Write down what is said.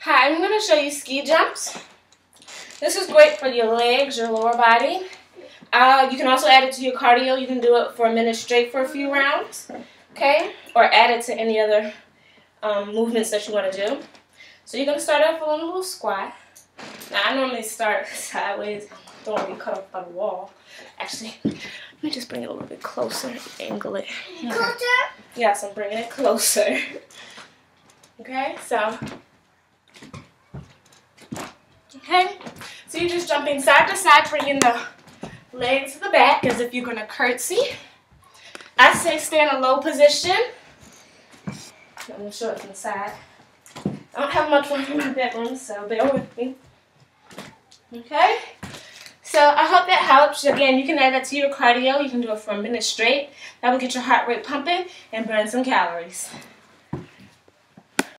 Hi, I'm going to show you ski jumps. This is great for your legs, your lower body. Uh, you can also add it to your cardio. You can do it for a minute straight for a few rounds, okay? Or add it to any other um, movements that you want to do. So you're going to start off with a little squat. Now, I normally start sideways. Don't want to be cut off by the wall. Actually, let me just bring it a little bit closer, angle it. Closer? Yes, I'm bringing it closer. Okay, so. Okay, so you're just jumping side to side, bringing the legs to the back as if you're going to curtsy. I say stay in a low position. I'm going to show it from the side. I don't have much room in my bedroom, so bear with me. Okay? So I hope that helps. Again, you can add that to your cardio. You can do it for a minute straight. That will get your heart rate pumping and burn some calories.